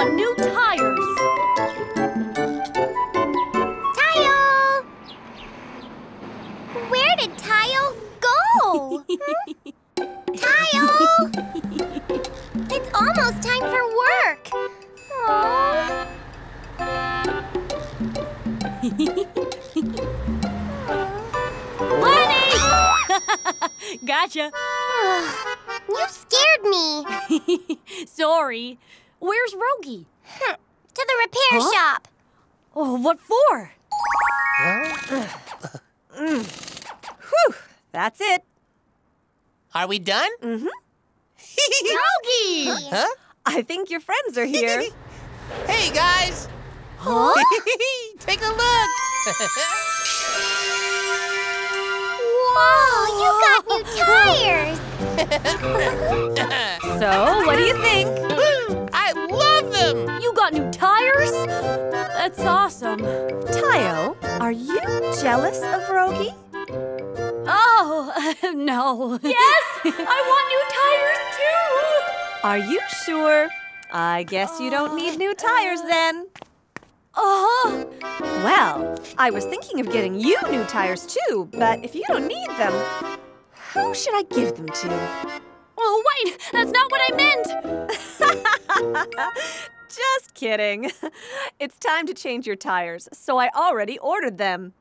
got new tires. Tayo! Where did Tayo go? Tayo! It's almost time for work. Lani! gotcha. you scared me. Sorry. Where's Rogi? Hm, To the repair Huh? shop. Oh, what for? Uh, uh, uh, whew, that's it. Are we done? Mm-hmm. Rogi! Huh? I think your friends are here. Hey, guys! Huh? Take a look! Whoa, you got new tires. so, what do you think? I love them! You got new tires? That's awesome. Tayo, are you jealous of Rogi? Oh, no. Yes! I want new tires too! Are you sure? I guess you don't need new tires then. Uh-huh. Well, I was thinking of getting you new tires too, but if you don't need them, who should I give them to? Oh, wait! That's not what I meant! Just kidding. It's time to change your tires, so I already ordered them.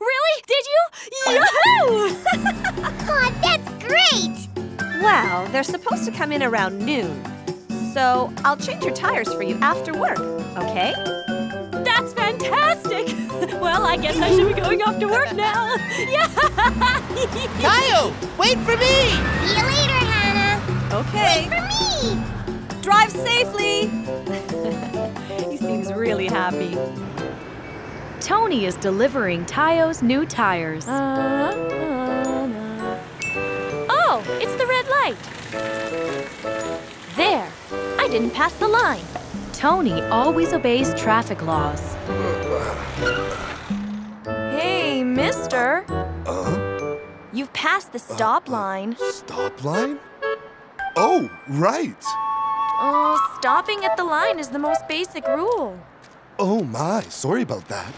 Really? Did you? Yahoo! Aw, that's great. Well, they're supposed to come in around noon, so I'll change your tires for you after work, okay? That's fantastic! Well, I guess I should be going off to work now. Yeah! Tayo, wait for me! See you later, Hana. Okay. For me. Drive safely! he seems really happy. Toni is delivering Tayo's new tires. Oh, it's the red light. There. I didn't pass the line. Toni always obeys traffic laws. Hey, mister. Uh, You've passed the stop line. stop line? Oh, right. Oh, stopping at the line is the most basic rule. Oh my, sorry about that.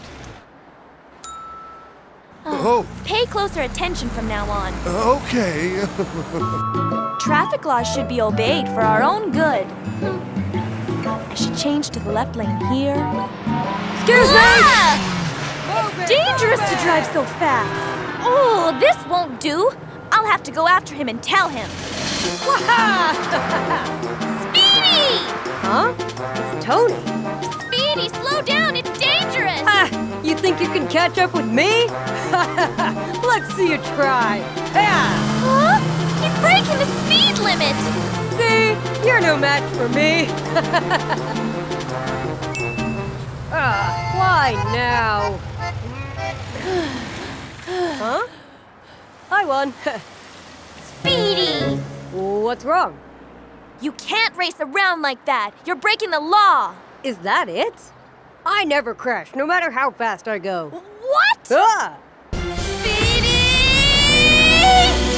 Oh, Pay closer attention from now on. okay. Traffic laws should be obeyed for our own good. I should change to the left lane here. Excuse me! It's dangerous to drive so fast. Oh, this won't do. I'll have to go after him and tell him. Speedy! Huh? It's Toni. Speedy, slow down. It's dangerous. You think you can catch up with me? Let's see you try. Yeah. Huh? He's breaking the speed limit. See, you're no match for me. ah, why now? huh? I won. Speedy! What's wrong? You can't race around like that. You're breaking the law. Is that it? I never crash, no matter how fast I go. What? Ah! Speedy!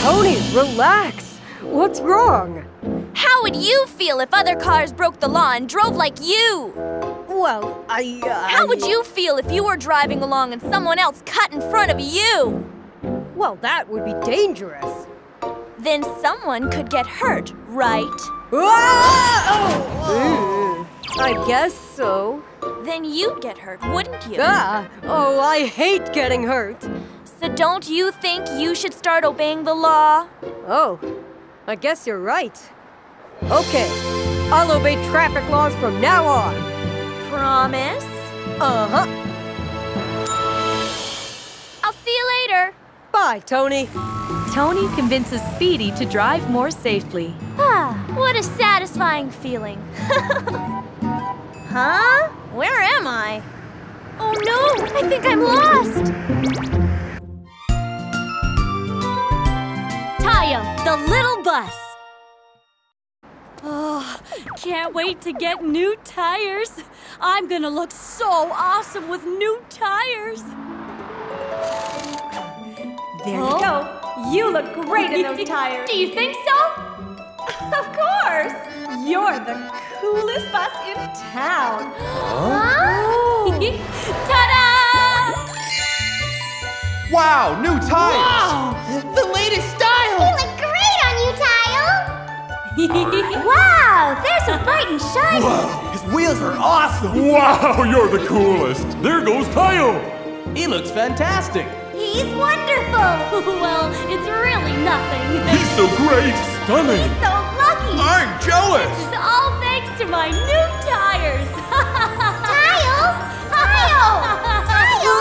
Toni, relax. What's wrong? How would you feel if other cars broke the law and drove like you? Well, I. Uh, How would you feel if you were driving along and someone else cut in front of you? Well, that would be dangerous. Then someone could get hurt, right? Oh! I guess so. Then you'd get hurt, wouldn't you? Ah! Oh, I hate getting hurt. So don't you think you should start obeying the law? Oh, I guess you're right. Okay, I'll obey traffic laws from now on. Promise? Uh huh. I'll see you later. Bye, Toni. Toni convinces Speedy to drive more safely. Ah, what a satisfying feeling. huh? Where am I? Oh no, I think I'm lost. Tayo, the little bus. Oh, can't wait to get new tires. I'm gonna look so awesome with new tires. There you oh. go. You look great in those tires. Do you think so? Of course. You're the coolest bus in town. Huh? Ta-da! Wow, new tires! Wow, The latest You style! look great on you, Tayo! wow, there's a bright and shiny. Whoa, his wheels are awesome! Wow, you're the coolest. There goes Tayo. He looks fantastic! He's wonderful. well, it's really nothing. He's so great. Stunning. He's So lucky. I'm jealous! It's all thanks to my new tires. Tayo! Tayo! Tayo!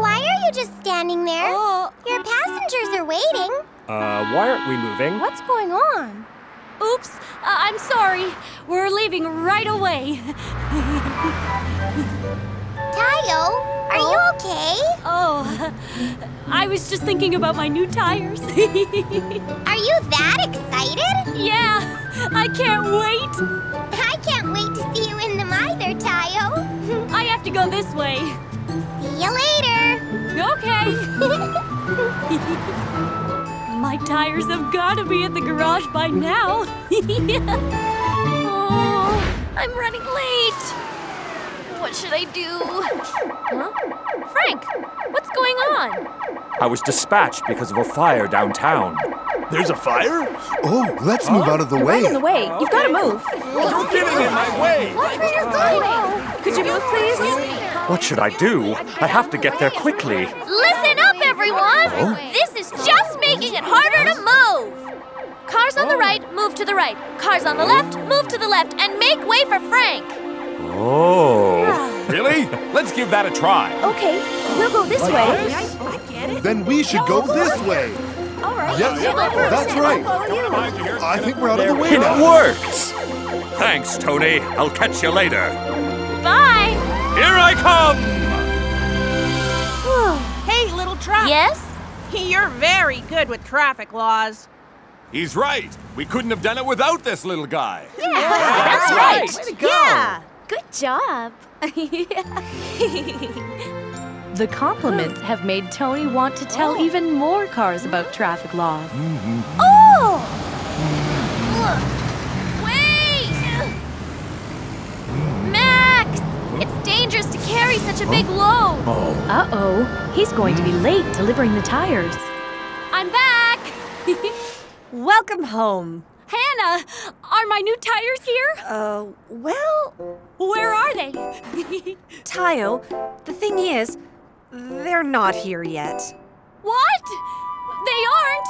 Why are you just standing there? Oh. Your passengers are waiting. Uh, why aren't we moving? What's going on? Oops, uh, I'm sorry. We're leaving right away. Tayo, are you oh. okay? Oh, I was just thinking about my new tires. Are you that excited? yeah, I can't wait. I can't wait to see you in them either, Tayo. I have to go this way. See you later. Okay. My tires have got to be at the garage by now. oh, I'm running late. What should I do? Huh? Frank, what's going on? I was dispatched because of a fire downtown. There's a fire? Oh, let's move out of the way. Right in the way. You've got to move. You're getting in my way. Where you going? Could you move, please? What should I do? I have to get there quickly. Listen up, everyone! This is just making it harder to move! Cars on the oh. right, move to the right. Cars on the left, move to the left, and make way for Frank! Oh. Ah. Really? Let's give that a try. Okay, we'll go this way. Then we should go this way. All right. Yes, that's right. I think we're out of the way It works! Thanks, Toni. I'll catch you later. Bye! Here I come! Hey, little truck. Yes? You're very good with traffic laws. He's right. We couldn't have done it without this little guy. Yeah, that's right! Way to go! Yeah. Good job! the compliments have made Toni want to tell even more cars about traffic laws. Oh! Wait! Max! It's dangerous to carry such a big load. Uh oh. He's going to be late delivering the tires. I'm back! Welcome home. Hana, are my new tires here? Uh, well, Where are they? Tayo, the thing is, they're not here yet. what? They aren't?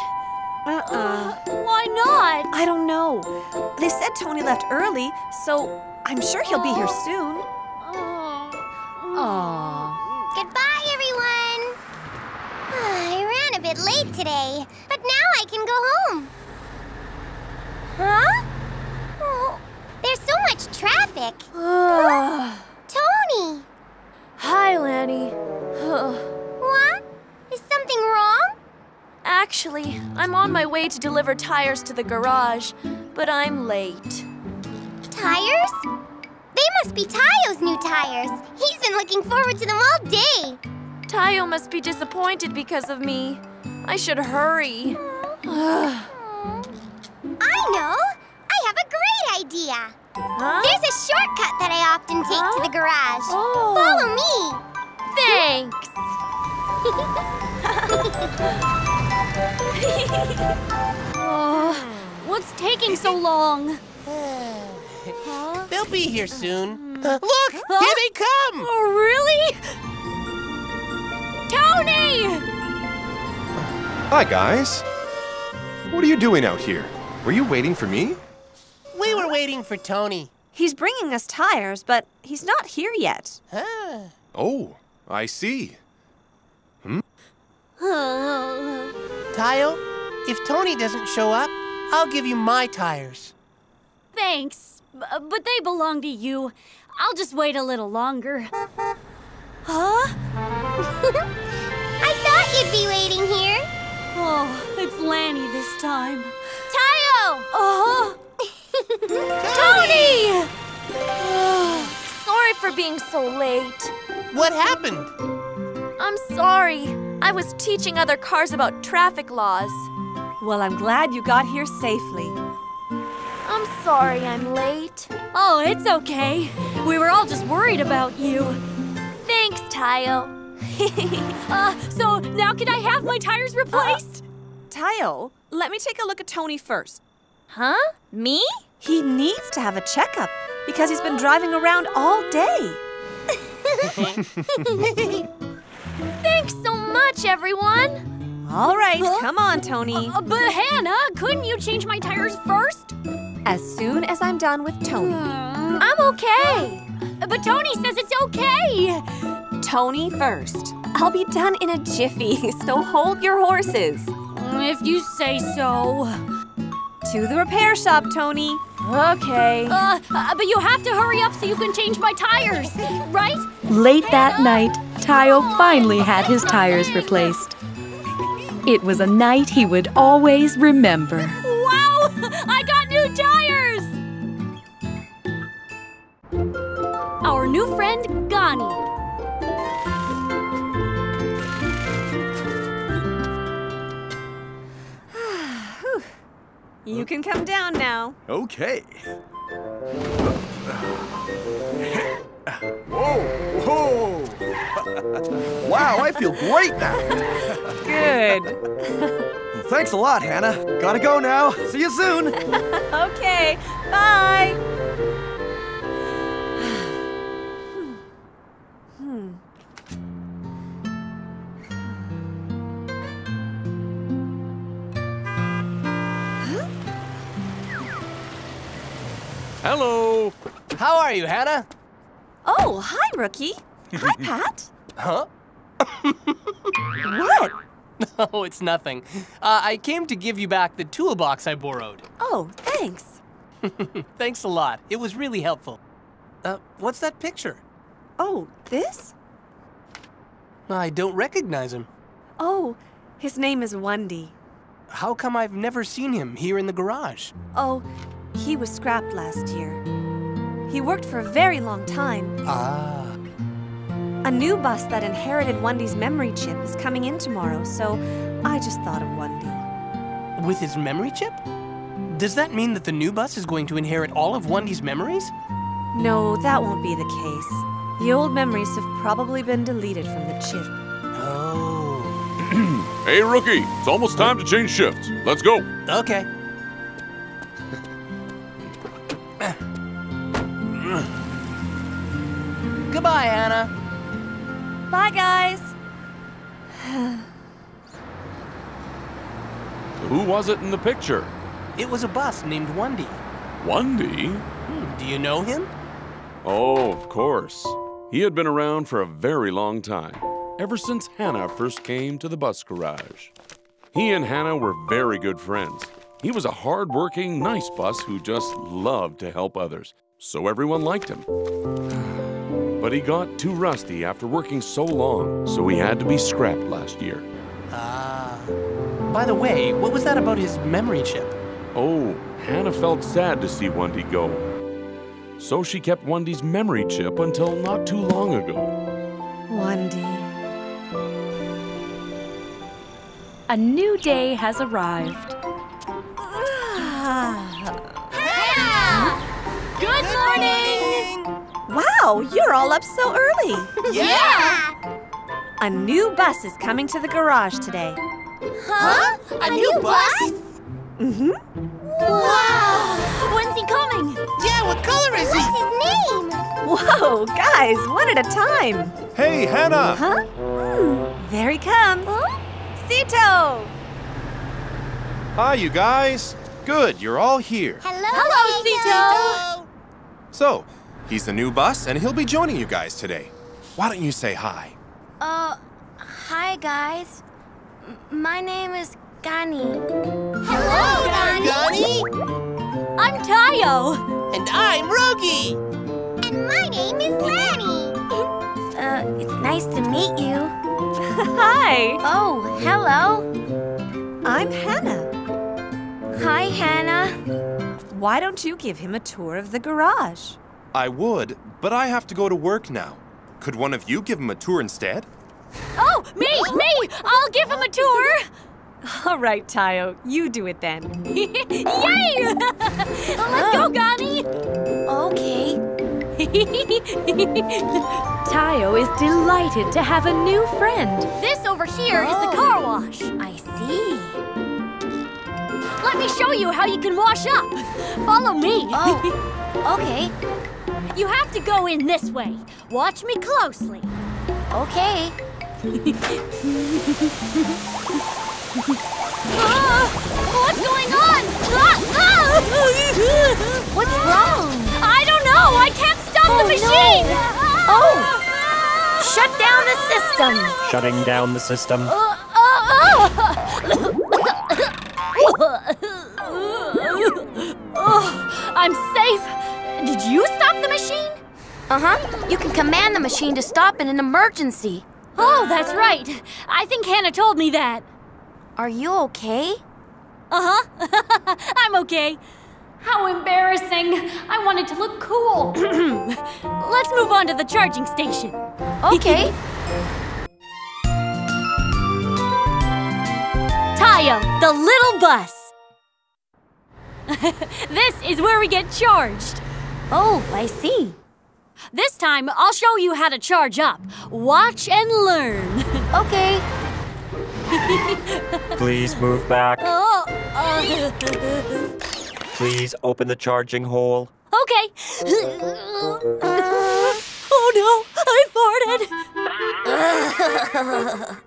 Uh-uh. Why not? I don't know. They said Toni left early, so I'm sure he'll be here soon. Oh. Goodbye, everyone. I ran a bit late today, but now I can go home. Huh? Oh, there's so much traffic. Toni! Hi, Lani. What? Is something wrong? Actually, I'm on my way to deliver tires to the garage, but I'm late. Tires? They must be Tayo's new tires. He's been looking forward to them all day. Tayo must be disappointed because of me. I should hurry. idea. Huh? There's a shortcut that I often take to the garage. Oh. Follow me. Thanks. oh, what's taking so long? They'll be here soon. Hmm. Look! Here they come! Oh, really? Toni! Hi, guys. What are you doing out here? Were you waiting for me? We were waiting for Toni. He's bringing us tires, but he's not here yet. Huh. Oh, I see. Hmm? Tayo, if Toni doesn't show up, I'll give you my tires. Thanks, but they belong to you. I'll just wait a little longer. Huh? I thought you'd be waiting here. Oh, it's Lani this time. Tayo! Uh-huh. Toni! sorry for being so late. What happened? I'm sorry. I was teaching other cars about traffic laws. Well, I'm glad you got here safely. I'm sorry I'm late. Oh, it's okay. We were all just worried about you. Thanks, Tayo. Uh, so now can I have my tires replaced? Tayo, let me take a look at Toni first. Huh? Me? He needs to have a checkup because he's been driving around all day. Thanks so much, everyone. All right, come on, Toni. Uh, uh, but Hana, couldn't you change my tires first? As soon as I'm done with Toni. Uh, I'm okay. Uh, but Toni says it's okay. Toni first. I'll be done in a jiffy, so hold your horses. Mm, if you say so. To the repair shop, Toni. Okay. Uh, uh, but you have to hurry up so you can change my tires, right? Late that night, Tayo finally had his tires replaced. It was a night he would always remember. Wow! You can come down now. Okay. Whoa, whoa! wow, I feel great now. Good. Thanks a lot, Hana. Gotta go now. See you soon. okay, bye. Hello. How are you, Hana? Oh, hi, rookie. Hi, Pat. Huh? what? Oh, it's nothing. Uh, I came to give you back the toolbox I borrowed. Oh, thanks. Thanks a lot. It was really helpful. Uh, what's that picture? Oh, this? I don't recognize him. Oh, his name is Wendy. How come I've never seen him here in the garage? Oh, he was scrapped last year. He worked for a very long time. Ah. A new bus that inherited Wendy's memory chip is coming in tomorrow, so I just thought of Wendy. With his memory chip? Does that mean that the new bus is going to inherit all of Wendy's memories? No, that won't be the case. The old memories have probably been deleted from the chip. Oh. hey, rookie, it's almost time to change shifts. Let's go. Okay. Goodbye, Hana. Bye, guys. Who was it in the picture? It was a bus named Wendy. Wendy? Hmm, do you know him? Oh, of course. He had been around for a very long time, ever since Hana first came to the bus garage. He and Hana were very good friends. He was a hard-working, nice bus who just loved to help others, so everyone liked him. But he got too rusty after working so long, so he had to be scrapped last year. Ah. By the way, what was that about his memory chip? Oh, Hana felt sad to see Wendy go. So she kept Wendy's memory chip until not too long ago. Wendy. A new day has arrived. Wow, you're all up so early. Yeah! A new bus is coming to the garage today. Huh? A, new, bus? Mm-hmm. Wow! When's he coming? Yeah, what color is he? What's his name? Whoa, guys, one at a time. Hey, Hana! Huh? There he comes. Cito! Hi, you guys. Good, you're all here. Hello, Hello, Cito! So, he's the new bus, and he'll be joining you guys today. Why don't you say hi? Uh, hi guys. M- my name is Gani. Hello, Gani. Gani! I'm Tayo. And I'm Rogi. And my name is Lani. Uh, it's nice to meet you. Hi, Oh, hello. I'm Hana. Hi, Hana. Why don't you give him a tour of the garage? I would, but I have to go to work now. Could one of you give him a tour instead? Oh, me, me! I'll give him a tour. All right, Tayo, you do it then. Yay! Let's go, Gani! Okay. Tayo is delighted to have a new friend. This over here is the oh. car wash. I see. Let me show you how you can wash up. Follow me. Oh, okay. You have to go in this way. Watch me closely. Okay. Ah, what's going on? Ah, ah! What's wrong? I don't know. I can't stop Oh, the machine. Oh! Shut down the system. Shutting down the system. Uh, oh, I'm safe. Did you stop the machine? Uh-huh. You can command the machine to stop in an emergency. Oh, that's right. I think Hana told me that. Are you okay? Uh huh. I'm okay. How embarrassing. I wanted to look cool. Let's move on to the charging station. Okay. Tayo, the little bus. this is where we get charged. Oh, I see. This time, I'll show you how to charge up. Watch and learn. Okay. Please move back. oh, uh, Please open the charging hole. okay. oh no, I farted.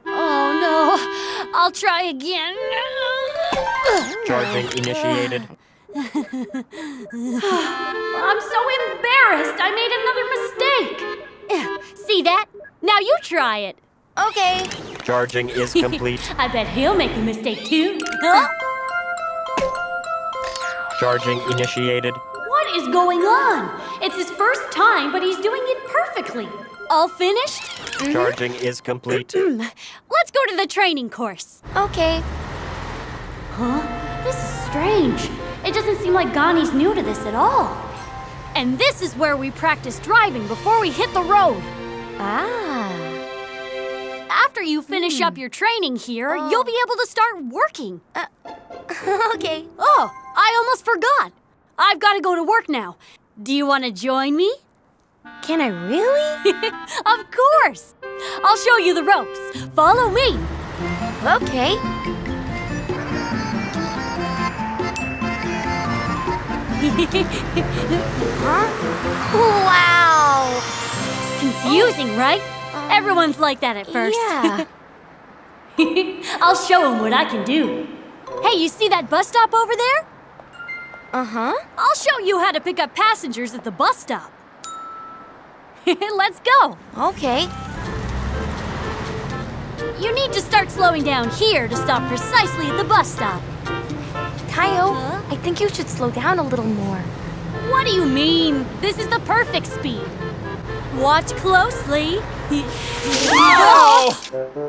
oh no, I'll try again. Charging initiated. I'm so embarrassed. I made another mistake. See that? Now you try it. Okay. Charging is complete. I bet he'll make a mistake too. Huh? Charging initiated. What is going on? It's his first time, but he's doing it perfectly. All finished? Mm-hmm. Charging is complete. Let's go to the training course. Okay. Huh? This is strange. It doesn't seem like Gani's new to this at all. And this is where we practice driving before we hit the road. Ah. After you finish up your training here, you'll be able to start working. okay. Oh, I almost forgot. I've got to go to work now. Do you want to join me? Can I really? of course. I'll show you the ropes. Follow me. Okay. Huh? Wow. Confusing, right? Everyone's like that at first. Yeah. I'll show him what I can do. Hey, you see that bus stop over there? Uh-huh. I'll show you how to pick up passengers at the bus stop. Let's go. Okay. You need to start slowing down here to stop precisely at the bus stop. Tayo, Huh? I think you should slow down a little more. What do you mean? This is the perfect speed. Watch closely. Oh!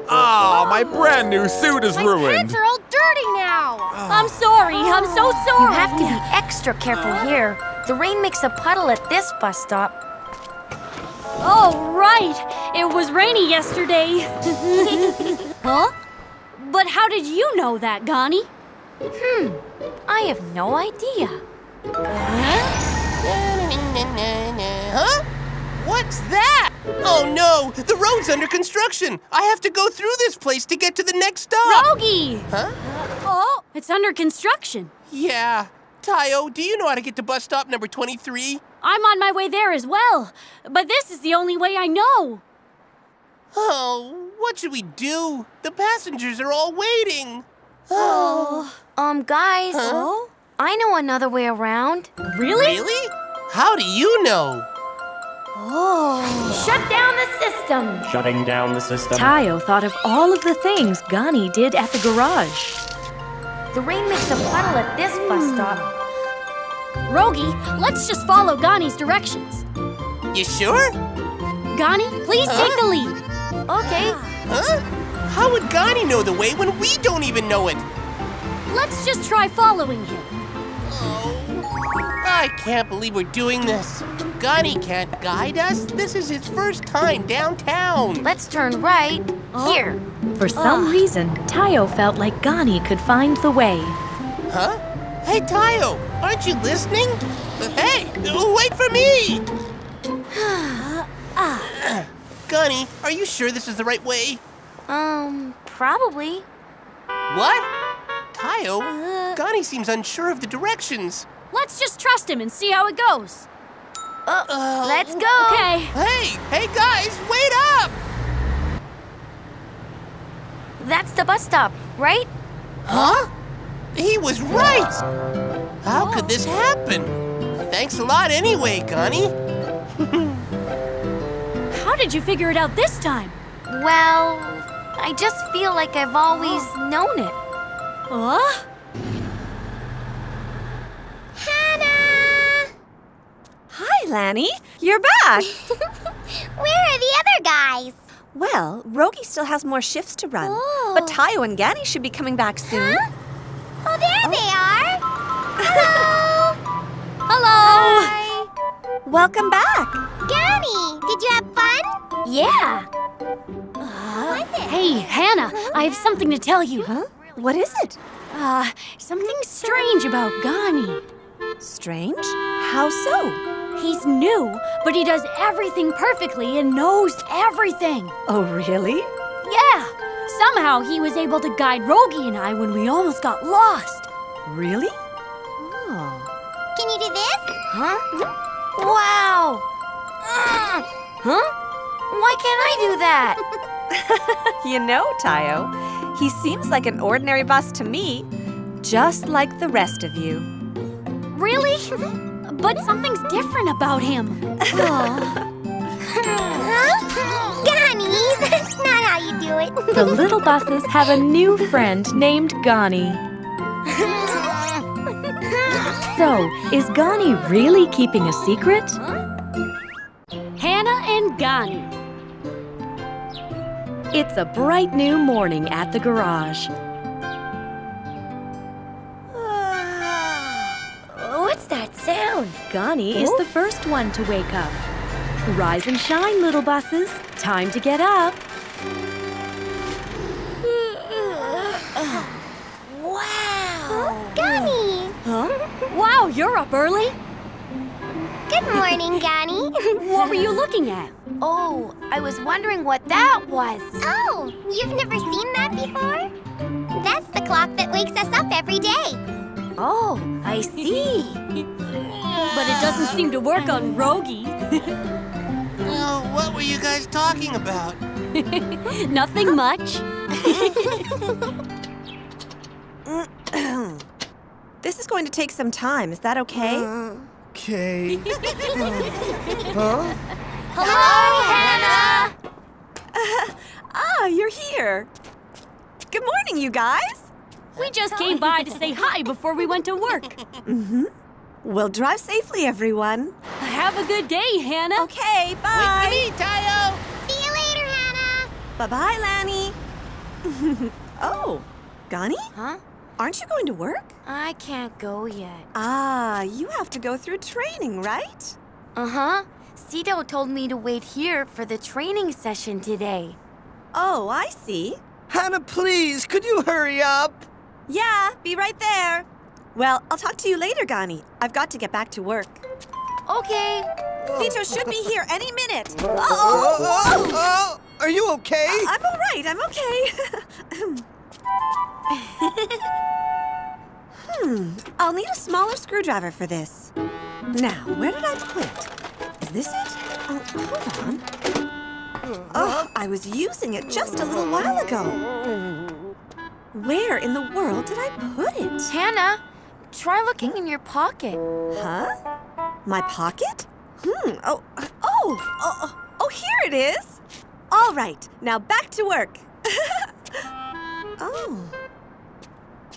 Ah, my brand new suit is ruined. My Pants are all dirty now. I'm sorry. I'm so sorry. You have to be extra careful here. The rain makes a puddle at this bus stop. Oh, right. It was rainy yesterday. huh? But how did you know that, Gani? Hmm. I have no idea. Huh? What's that? Oh no, the road's under construction. I have to go through this place to get to the next stop. Rogi! Huh? Oh, it's under construction. Yeah. Tayo, do you know how to get to bus stop number 23? I'm on my way there as well. But this is the only way I know. Oh, what should we do? The passengers are all waiting. Oh. Um, guys. Huh? I know another way around. Really? Really? How do you know? Oh. Shut down the system. Shutting down the system. Tayo thought of all of the things Gani did at the garage. The rain makes a puddle at this bus stop. Rogi, let's just follow Gani's directions. You sure? Gani, please Huh? take the lead. Okay. Huh? How would Gani know the way when we don't even know it? Let's just try following him. Oh, I can't believe we're doing this. Gani can't guide us. This is his first time downtown. Let's turn right here. For some reason, Tayo felt like Gani could find the way. Huh? Hey, Tayo, aren't you listening? Hey, wait for me! ah. Gani, are you sure this is the right way? Um, probably. What? Tayo, Gani seems unsure of the directions. Let's just trust him and see how it goes. Uh oh. let's go. Okay. Hey, hey guys, wait up! That's the bus stop, right? Huh? He was right! How could this happen? Thanks a lot anyway, Gani. How did you figure it out this time? Well, I just feel like I've always known it. Huh? Hana! Hi, Lani. You're back. Where are the other guys? well, Rogi still has more shifts to run. Oh. But Tayo and Gani should be coming back soon. Oh, there they oh. are. Hello. Hello. Hi. Welcome back. Gani, did you have fun? Yeah. What was it? Hey, Hana, I have something to tell you. Huh? What is it? Uh, something strange about Gani. Strange? How so? He's new, but he does everything perfectly and knows everything. Oh, really? Yeah. Somehow he was able to guide Rogi and I when we almost got lost. Really? Oh. Can you do this? Huh? Wow. Uh, huh? Why can't I do that? You know, Tayo, he seems like an ordinary bus to me, just like the rest of you. Really? But something's different about him. huh? Gani, that's not how you do it. The little buses have a new friend named Gani. So, is Gani really keeping a secret? Hana and Gani. It's a bright new morning at the garage. What's that sound? Gani is oh. the first one to wake up. Rise and shine, little buses. Time to get up. Wow. Gani. Huh? Wow, you're up early. Good morning, Gani. What were you looking at? Oh, I was wondering what that was. Oh, you've never seen that before? That's the clock that wakes us up every day. Oh, I see. but it doesn't seem to work on Rogi. Oh, what were you guys talking about? Nothing much. This is going to take some time. Is that okay? Mm. Okay. huh? Hello, Hana. ah, you're here. Good morning, you guys. We just came by to say hi before we went to work. Mm-hmm. Well, drive safely, everyone. Have a good day, Hana. Okay, Wait bye. for me, Tayo! See you later, Hana. Bye-bye, Lani. oh, Gani? Huh? Aren't you going to work? I can't go yet. Ah, you have to go through training, right? Uh-huh. Sito told me to wait here for the training session today. Oh, I see. Hana, please, could you hurry up? Yeah, be right there. Well, I'll talk to you later, Gani. I've got to get back to work. Okay. Sito should be here any minute. Oh, Uh-oh. oh, oh, are you okay? I'm all right. I'm okay. I'll need a smaller screwdriver for this. Now, where did I put it? Is this it? Oh, hold on. Oh, I was using it just a little while ago. Where in the world did I put it? Hana, try looking in your pocket. Huh? My pocket? Hmm. Oh, oh, oh, oh, oh, here it is. All right, now back to work. oh.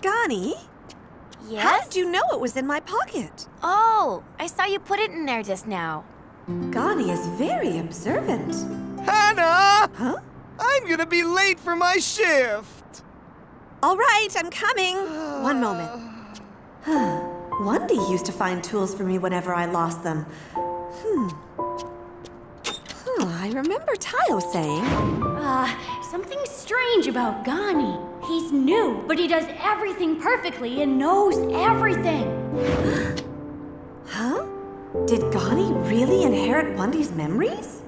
Gani, Yes? how did you know it was in my pocket? Oh, I saw you put it in there just now. Gani is very observant. Hana! Huh? I'm gonna be late for my shift. All right, I'm coming. One moment. Wendy used to find tools for me whenever I lost them. Hmm. Huh, I remember Tayo saying. Uh, something strange about Gani. He's new, but he does everything perfectly and knows everything. Huh? Did Gani really inherit Wendy's memories?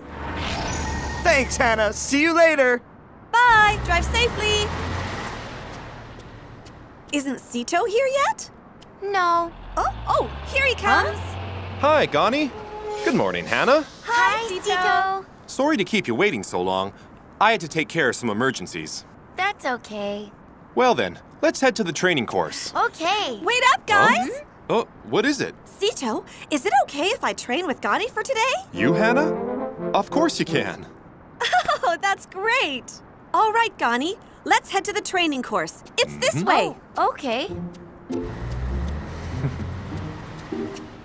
Thanks, Hana. See you later. Bye. Drive safely. Isn't Sito here yet? No. Oh, oh, here he comes. Hi, Gani. Good morning, Hana. Hi, Sito. Sorry to keep you waiting so long. I had to take care of some emergencies. That's okay. Well then, let's head to the training course. Okay. Wait up, guys. Oh, what is it? Sito, is it okay if I train with Gani for today? You, Hana? Of course you can. Oh, that's great. All right, Gani, let's head to the training course. It's this way. Oh, okay.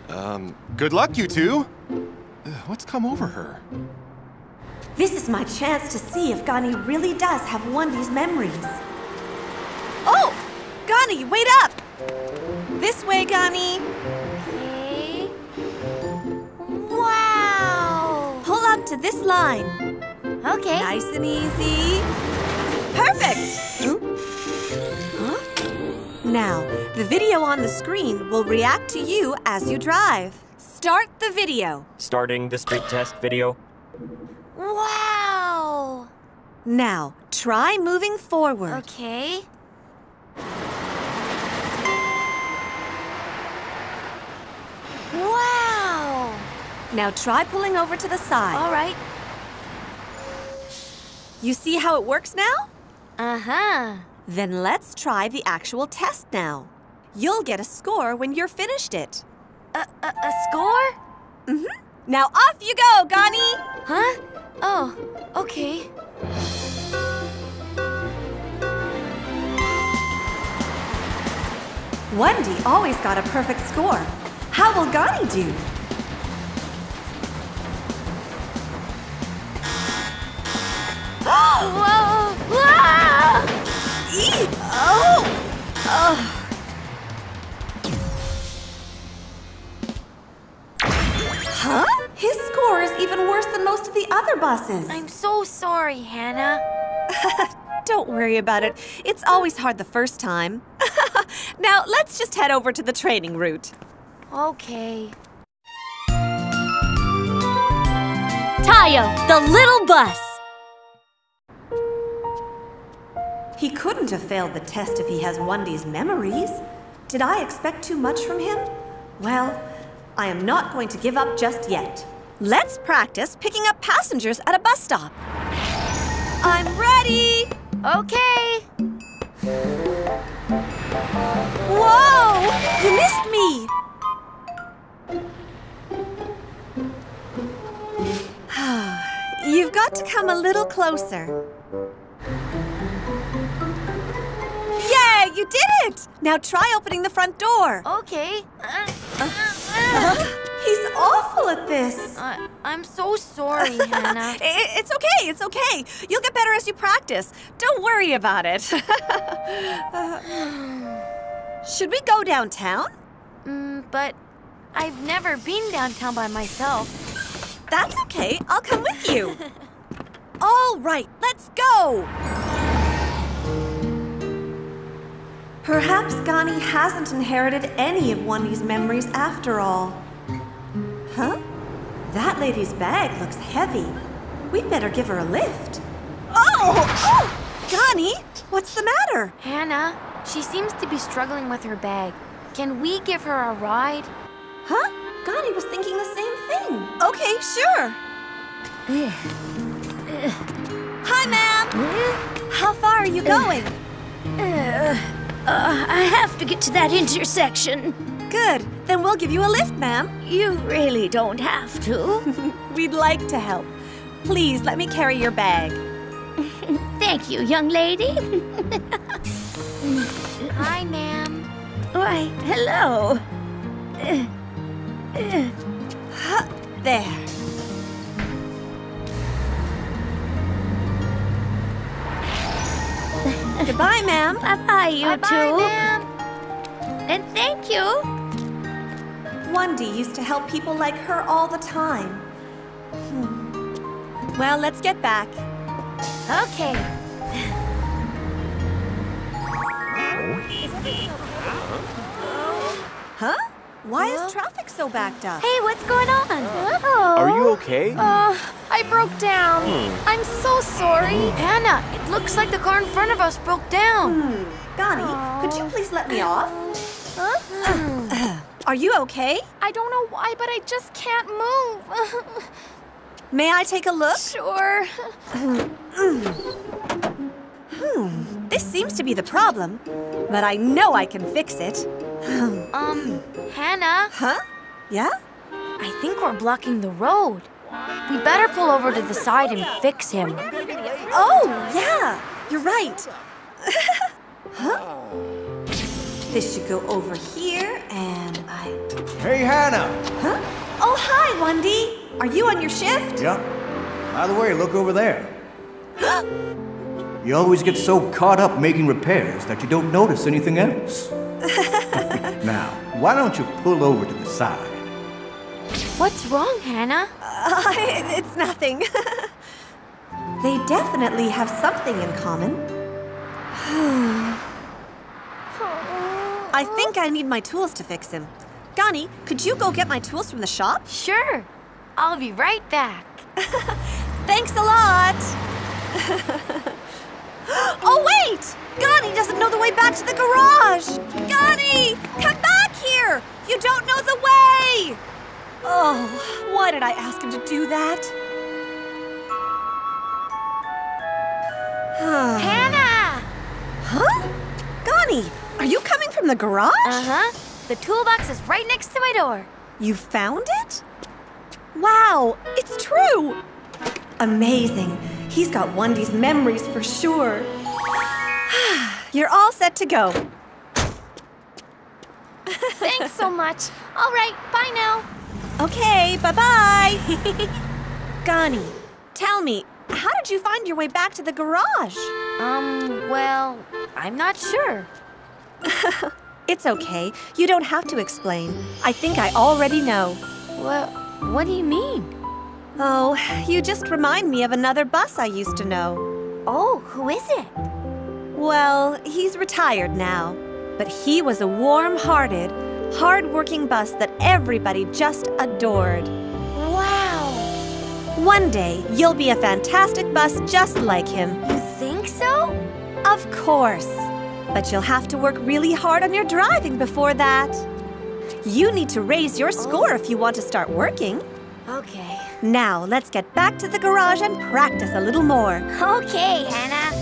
Um, good luck, you two. Uh, What's come over her? This is my chance to see if Gani really does have Wendy's memories. Oh! Gani, wait up! This way, Gani. Okay. Wow. Pull up to this line. Okay. Nice and easy. Perfect! Huh? Now, the video on the screen will react to you as you drive. Start the video. Starting the street test video. Wow. Now, try moving forward. Okay. Wow. Now try pulling over to the side. All right. You see how it works now? Uh-huh. Then let's try the actual test now. You'll get a score when you're finished it. A, a, a score? Mm-hmm. Now off you go, Gani! Huh? Oh, okay. Wendy always got a perfect score. How will Gani do? Whoa! Eee! Oh! Oh! Other buses. I'm so sorry, Hana. Don't worry about it. It's always hard the first time. now, let's just head over to the training route. Okay. Tayo, the little bus. He couldn't have failed the test if he has Wendy's memories. Did I expect too much from him? Well, I am not going to give up just yet. Let's practice picking up passengers at a bus stop. I'm ready! Okay. Whoa! You missed me! You've got to come a little closer. Yeah, you did it! Now try opening the front door. Okay. Uh-huh. He's awful at this. Uh, I'm so sorry, Hana. It's okay, it's okay. You'll get better as you practice. Don't worry about it. Should we go downtown? Mm, but I've never been downtown by myself. That's okay. I'll come with you. All right, let's go. Perhaps Gani hasn't inherited any of Wendy's memories after all. Huh? That lady's bag looks heavy. We'd better give her a lift. Oh! oh! Gani, what's the matter? Hana, she seems to be struggling with her bag. Can we give her a ride? Huh? Gani was thinking the same thing. Okay, sure. Hi, ma'am. How far are you going? Uh, uh, I have to get to that intersection. Good. Then we'll give you a lift, ma'am. You really don't have to. We'd like to help. Please let me carry your bag. Thank you, young lady. Hi, ma'am. Why, hello. Uh, uh, Huh, There. Goodbye, ma'am. Bye-bye, you Bye-bye, two. ma'am. And thank you. Wendy used to help people like her all the time. Hmm. Well, let's get back. Okay. Huh? Why is traffic so backed up? Hey, what's going on? Oh. Are you okay? Uh, I broke down. Hmm. I'm so sorry. Hana, it looks like the car in front of us broke down. Hmm. Gani, could you please let me off? Are you okay? I don't know why, but I just can't move. May I take a look? sure. Hmm, this seems to be the problem, but I know I can fix it. Um, Hana, Huh? Yeah? I think we're blocking the road. We better pull over to the side and fix him. Oh, yeah, you're right. huh? This should go over here, and I. Hey, Hana! Huh? Oh, hi, Wendy. Are you on your shift? Yeah. By the way, look over there. You always get so caught up making repairs that you don't notice anything else. now, why don't you pull over to the side? What's wrong, Hana? Uh, it's nothing. they definitely have something in common. I think I need my tools to fix him. Gani, could you go get my tools from the shop? Sure. I'll be right back. Thanks a lot! oh, wait! Gani doesn't know the way back to the garage! Gani! Come back here! You don't know the way! Oh, why did I ask him to do that? The garage? Uh-huh. The toolbox is right next to my door. You found it? Wow, it's true! Amazing. He's got Wendy's memories for sure. You're all set to go. Thanks so much. All right, bye now. Okay, bye-bye. Gani, tell me, how did you find your way back to the garage? Um, well, I'm not sure. It's okay. You don't have to explain. I think I already know. What, what do you mean? Oh, you just remind me of another bus I used to know. Oh, who is it? Well, he's retired now, but he was a warm-hearted, hard-working bus that everybody just adored. Wow. One day, you'll be a fantastic bus just like him. You think so? Of course. But you'll have to work really hard on your driving before that. You need to raise your score if you want to start working. Okay. Now, let's get back to the garage and practice a little more. Okay, Hana.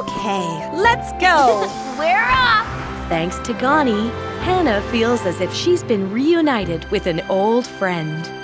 Okay, let's go. We're off. Thanks to Gani, Hana feels as if she's been reunited with an old friend.